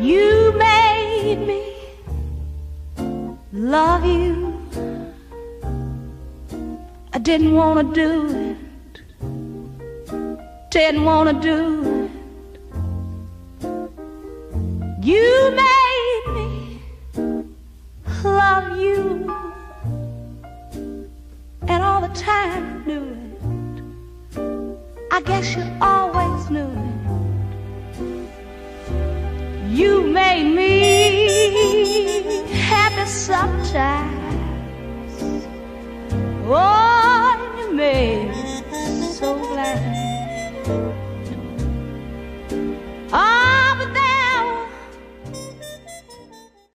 You made me love you. I didn't want to do it. Didn't want to do it. You made me love you. And all the time you knew it. I guess you always You made me